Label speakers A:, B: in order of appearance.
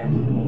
A: and